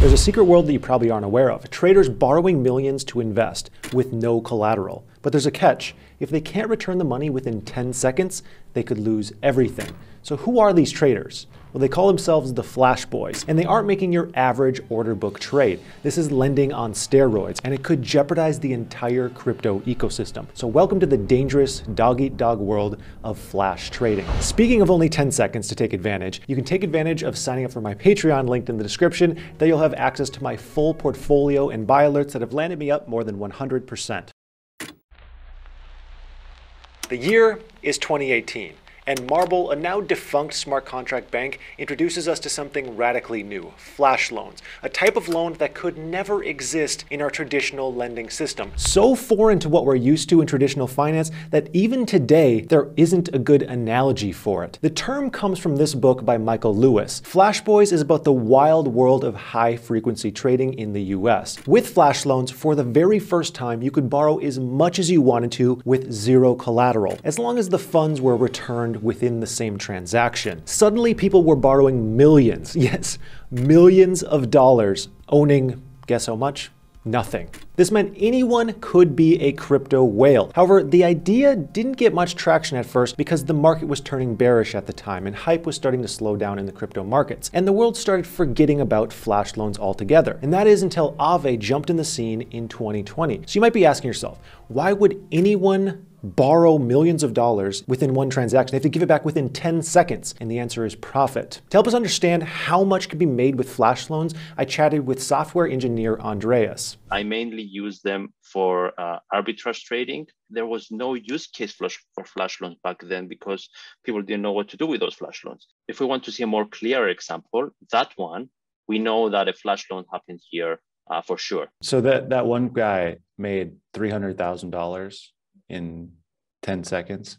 There's a secret world that you probably aren't aware of. Traders borrowing millions to invest with no collateral. But there's a catch. If they can't return the money within 10 seconds, they could lose everything. So who are these traders? Well, they call themselves the Flash Boys, and they aren't making your average order book trade. This is lending on steroids, and it could jeopardize the entire crypto ecosystem. So welcome to the dangerous dog-eat-dog world of flash trading. Speaking of only 10 seconds to take advantage, you can take advantage of signing up for my Patreon linked in the description. There you'll have access to my full portfolio and buy alerts that have landed me up more than 100%. The year is 2018. And Marble, a now defunct smart contract bank, introduces us to something radically new flash loans, a type of loan that could never exist in our traditional lending system. So foreign to what we're used to in traditional finance that even today there isn't a good analogy for it. The term comes from this book by Michael Lewis. Flash Boys is about the wild world of high frequency trading in the US. With flash loans, for the very first time, you could borrow as much as you wanted to with zero collateral, as long as the funds were returned within the same transaction. Suddenly, people were borrowing millions, yes, millions of dollars, owning, guess how much? Nothing. This meant anyone could be a crypto whale. However, the idea didn't get much traction at first because the market was turning bearish at the time and hype was starting to slow down in the crypto markets. And the world started forgetting about flash loans altogether. And that is until Aave jumped in the scene in 2020. So you might be asking yourself, why would anyone borrow millions of dollars within one transaction. They have to give it back within 10 seconds. And the answer is profit. To help us understand how much could be made with flash loans, I chatted with software engineer Andreas. I mainly use them for uh, arbitrage trading. There was no use case for flash loans back then because people didn't know what to do with those flash loans. If we want to see a more clear example, that one, we know that a flash loan happened here uh, for sure. So that that one guy made three hundred thousand dollars in 10 seconds.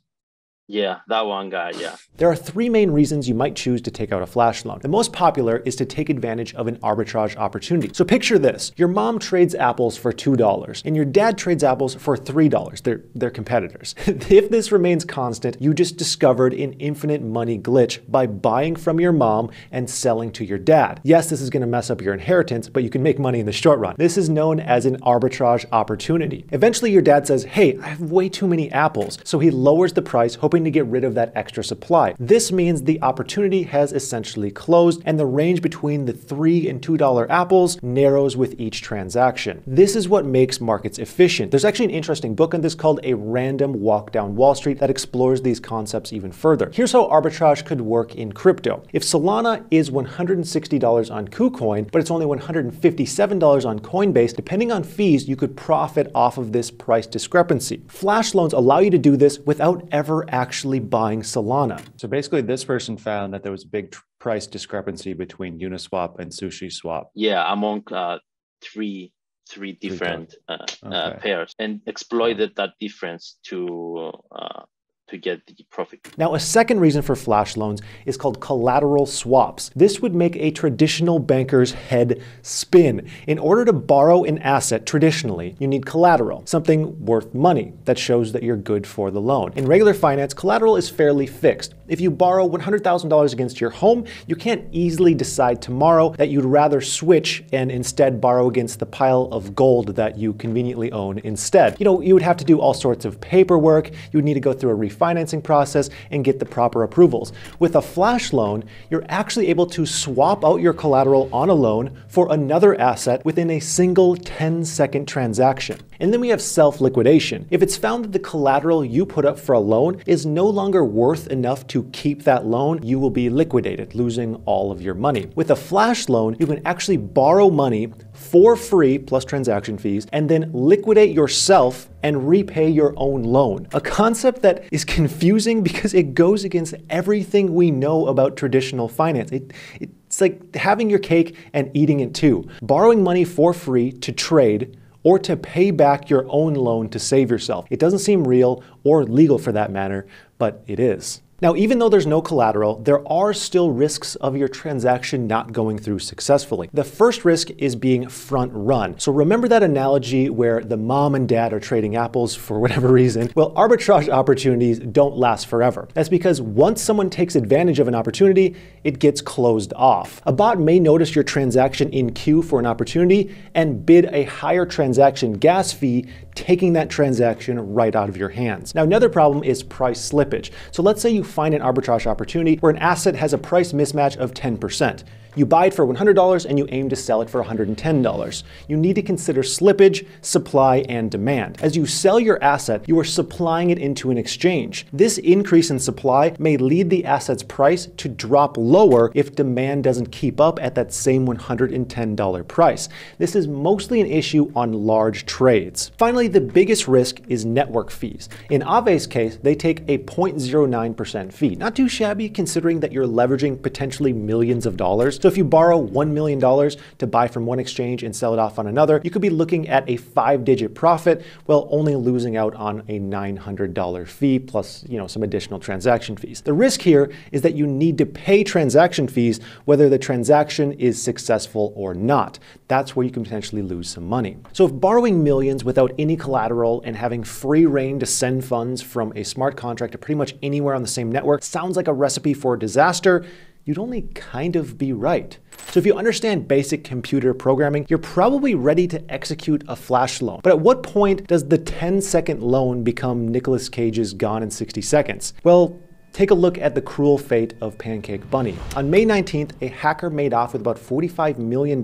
Yeah, that one guy, yeah. There are three main reasons you might choose to take out a flash loan. The most popular is to take advantage of an arbitrage opportunity. So picture this. Your mom trades apples for $2 and your dad trades apples for $3. They're, they're competitors. if this remains constant, you just discovered an infinite money glitch by buying from your mom and selling to your dad. Yes, this is going to mess up your inheritance, but you can make money in the short run. This is known as an arbitrage opportunity. Eventually, your dad says, hey, I have way too many apples. So he lowers the price, hoping to get rid of that extra supply. This means the opportunity has essentially closed and the range between the 3 and $2 apples narrows with each transaction. This is what makes markets efficient. There's actually an interesting book on this called A Random Walk Down Wall Street that explores these concepts even further. Here's how arbitrage could work in crypto. If Solana is $160 on KuCoin, but it's only $157 on Coinbase, depending on fees, you could profit off of this price discrepancy. Flash loans allow you to do this without ever actually actually buying Solana. So basically, this person found that there was a big price discrepancy between Uniswap and SushiSwap. Yeah, among uh, three three different uh, uh, okay. uh, pairs, and exploited that difference to uh, to get the profit. Now, a second reason for flash loans is called collateral swaps. This would make a traditional banker's head spin. In order to borrow an asset traditionally, you need collateral, something worth money that shows that you're good for the loan. In regular finance, collateral is fairly fixed. If you borrow $100,000 against your home, you can't easily decide tomorrow that you'd rather switch and instead borrow against the pile of gold that you conveniently own instead. You know, you would have to do all sorts of paperwork, you would need to go through a refinancing process and get the proper approvals. With a flash loan, you're actually able to swap out your collateral on a loan for another asset within a single 10 second transaction. And then we have self-liquidation. If it's found that the collateral you put up for a loan is no longer worth enough to keep that loan, you will be liquidated, losing all of your money. With a flash loan, you can actually borrow money for free plus transaction fees and then liquidate yourself and repay your own loan. A concept that is confusing because it goes against everything we know about traditional finance. It, it's like having your cake and eating it too. Borrowing money for free to trade or to pay back your own loan to save yourself. It doesn't seem real or legal for that matter, but it is. Now, even though there's no collateral, there are still risks of your transaction not going through successfully. The first risk is being front run. So remember that analogy where the mom and dad are trading apples for whatever reason? Well, arbitrage opportunities don't last forever. That's because once someone takes advantage of an opportunity, it gets closed off. A bot may notice your transaction in queue for an opportunity and bid a higher transaction gas fee, taking that transaction right out of your hands. Now, another problem is price slippage. So let's say you find an arbitrage opportunity where an asset has a price mismatch of 10%. You buy it for $100 and you aim to sell it for $110. You need to consider slippage, supply, and demand. As you sell your asset, you are supplying it into an exchange. This increase in supply may lead the asset's price to drop lower if demand doesn't keep up at that same $110 price. This is mostly an issue on large trades. Finally, the biggest risk is network fees. In Aave's case, they take a 0.09% fee. Not too shabby considering that you're leveraging potentially millions of dollars. So if you borrow $1 million to buy from one exchange and sell it off on another, you could be looking at a five digit profit while only losing out on a $900 fee plus, you know, some additional transaction fees. The risk here is that you need to pay transaction fees whether the transaction is successful or not. That's where you can potentially lose some money. So if borrowing millions without any collateral and having free rein to send funds from a smart contract to pretty much anywhere on the same network sounds like a recipe for disaster, you'd only kind of be right. So if you understand basic computer programming, you're probably ready to execute a flash loan. But at what point does the 10 second loan become Nicolas Cage's Gone in 60 Seconds? Well, Take a look at the cruel fate of Pancake Bunny. On May 19th, a hacker made off with about $45 million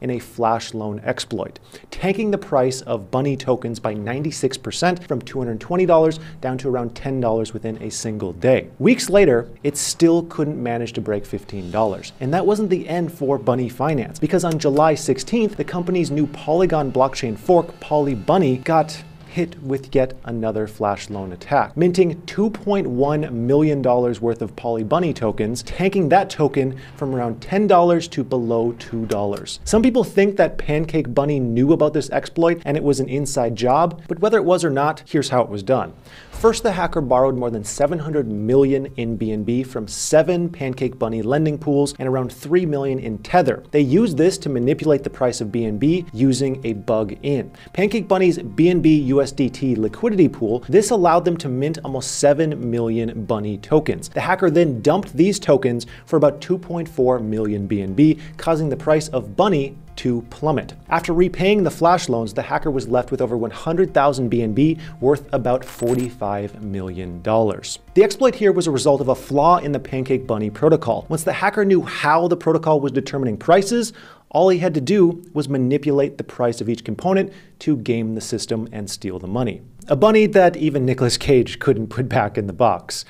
in a flash loan exploit, tanking the price of Bunny tokens by 96% from $220 down to around $10 within a single day. Weeks later, it still couldn't manage to break $15. And that wasn't the end for Bunny Finance, because on July 16th, the company's new Polygon blockchain fork, Poly Bunny, got hit with yet another flash loan attack, minting $2.1 million worth of Poly Bunny tokens, tanking that token from around $10 to below $2. Some people think that Pancake Bunny knew about this exploit and it was an inside job, but whether it was or not, here's how it was done. First, the hacker borrowed more than 700 million in BNB from seven Pancake Bunny lending pools and around 3 million in Tether. They used this to manipulate the price of BNB using a bug in. Pancake Bunny's BNB USDT liquidity pool, this allowed them to mint almost 7 million Bunny tokens. The hacker then dumped these tokens for about 2.4 million BNB, causing the price of Bunny to plummet. After repaying the flash loans, the hacker was left with over 100,000 BNB worth about $45 million. The exploit here was a result of a flaw in the Pancake Bunny protocol. Once the hacker knew how the protocol was determining prices, all he had to do was manipulate the price of each component to game the system and steal the money. A bunny that even Nicolas Cage couldn't put back in the box.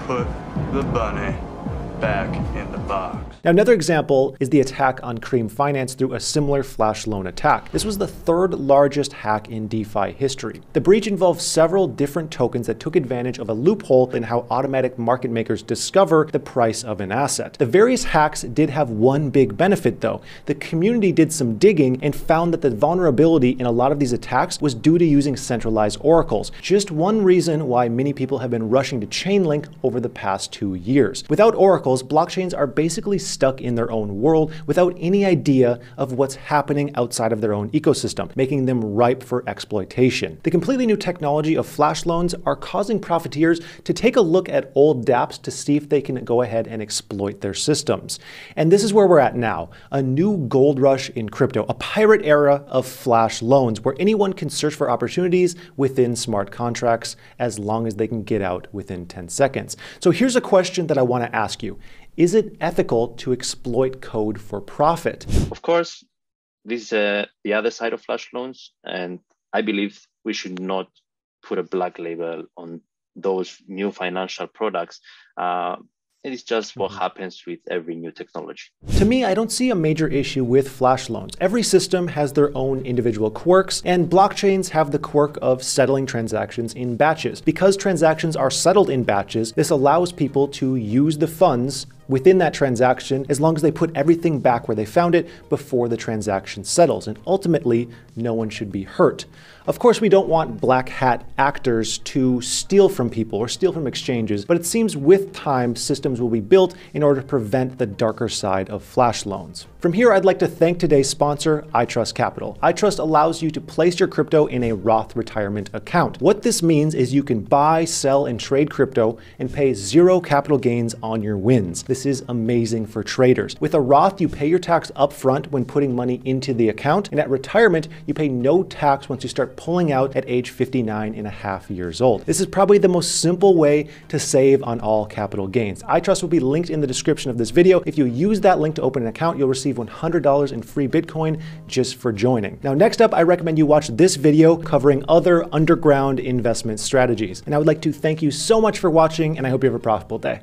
Put the bunny back in the box. Now, another example is the attack on Cream Finance through a similar flash loan attack. This was the third largest hack in DeFi history. The breach involved several different tokens that took advantage of a loophole in how automatic market makers discover the price of an asset. The various hacks did have one big benefit though. The community did some digging and found that the vulnerability in a lot of these attacks was due to using centralized oracles. Just one reason why many people have been rushing to Chainlink over the past two years. Without oracles, blockchains are basically stuck in their own world without any idea of what's happening outside of their own ecosystem, making them ripe for exploitation. The completely new technology of flash loans are causing profiteers to take a look at old dApps to see if they can go ahead and exploit their systems. And this is where we're at now, a new gold rush in crypto, a pirate era of flash loans where anyone can search for opportunities within smart contracts as long as they can get out within 10 seconds. So here's a question that I want to ask you. Is it ethical to exploit code for profit? Of course, this is uh, the other side of flash loans, and I believe we should not put a black label on those new financial products. Uh, it is just what mm-hmm. happens with every new technology. To me, I don't see a major issue with flash loans. Every system has their own individual quirks, and blockchains have the quirk of settling transactions in batches. Because transactions are settled in batches, this allows people to use the funds within that transaction as long as they put everything back where they found it before the transaction settles. And ultimately, no one should be hurt. Of course, we don't want black hat actors to steal from people or steal from exchanges, but it seems with time systems will be built in order to prevent the darker side of flash loans. From here, I'd like to thank today's sponsor, iTrust Capital. iTrust allows you to place your crypto in a Roth retirement account. What this means is you can buy, sell, and trade crypto and pay zero capital gains on your wins. This is amazing for traders. With a Roth, you pay your tax upfront when putting money into the account, and at retirement, you pay no tax once you start pulling out at age 59 and a half years old. This is probably the most simple way to save on all capital gains. iTrust will be linked in the description of this video. If you use that link to open an account, you'll receive receive $100 in free Bitcoin just for joining. Now, next up, I recommend you watch this video covering other underground investment strategies. And I would like to thank you so much for watching, and I hope you have a profitable day.